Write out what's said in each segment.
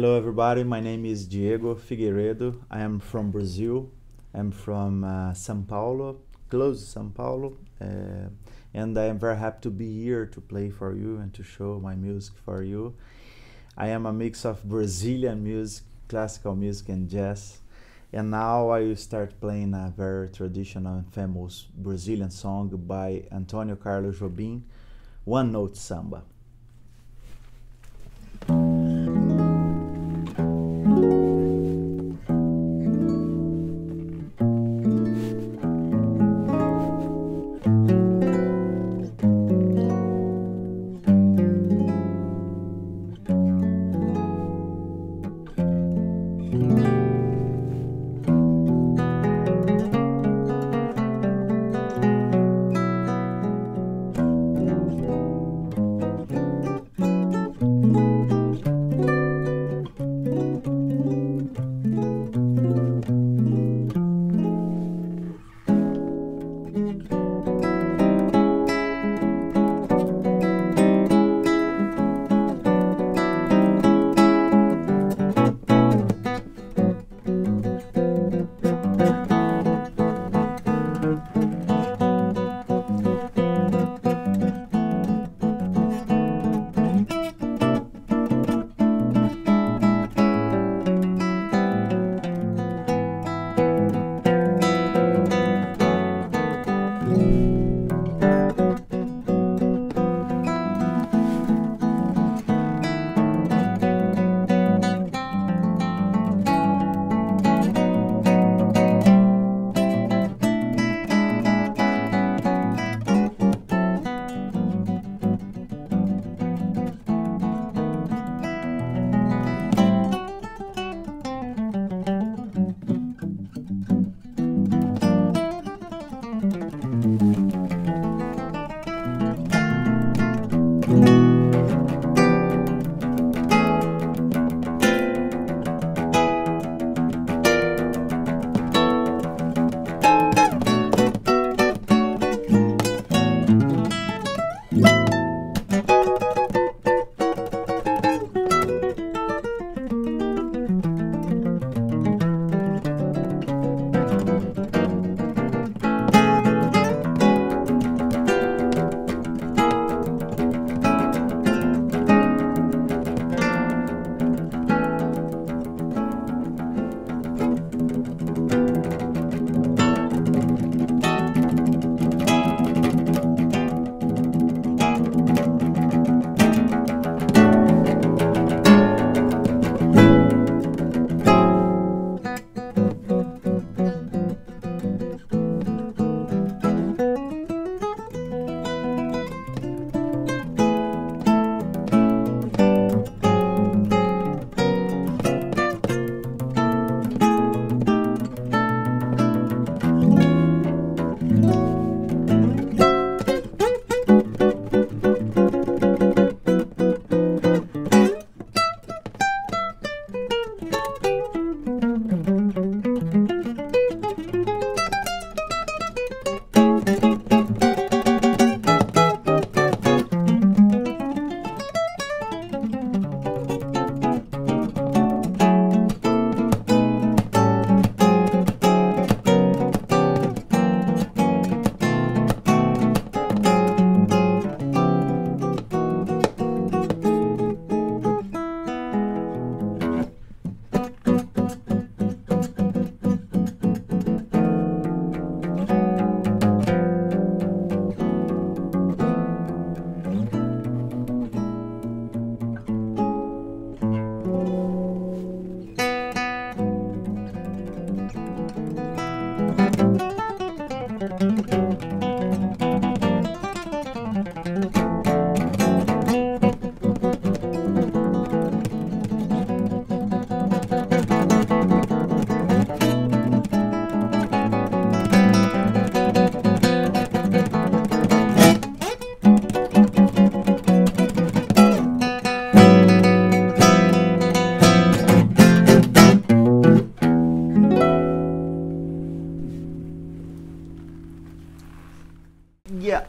Hello, everybody. My name is Diego Figueiredo. I am from Brazil. I'm from uh, São Paulo, close to São Paulo. Uh, and I am very happy to be here to play for you and to show my music for you. I am a mix of Brazilian music, classical music, and jazz. And now I will start playing a very traditional and famous Brazilian song by Antonio Carlos Jobim, One Note Samba.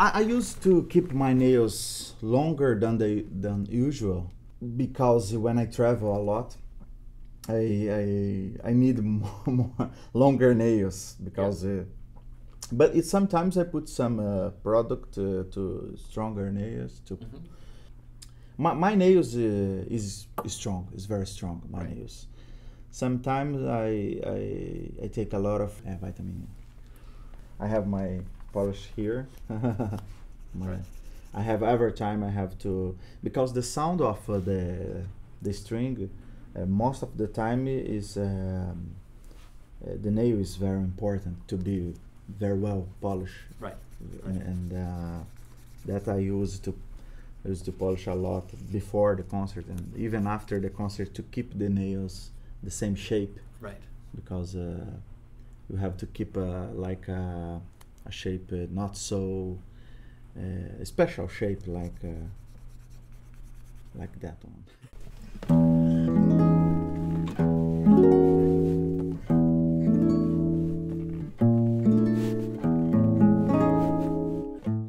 I, I used to keep my nails longer than they than usual because when I travel a lot, I I, I need more, more longer nails because. Uh, but it sometimes I put some uh, product uh, to stronger nails to. Mhm. My, my nails uh, is, is strong. It's very strong. My Right. nails. Sometimes I, I I take a lot of uh, vitamin. I have my polish here. Right. I have every time I have to because the sound of uh, the the string uh, most of the time is um, uh, the nail is very important to be very well polished Right. and, and uh, that I use to use to polish a lot before the concert and even after the concert to keep the nails the same shape Right. because uh, you have to keep uh, like a, a shape uh, not so uh, special shape like uh, like that one.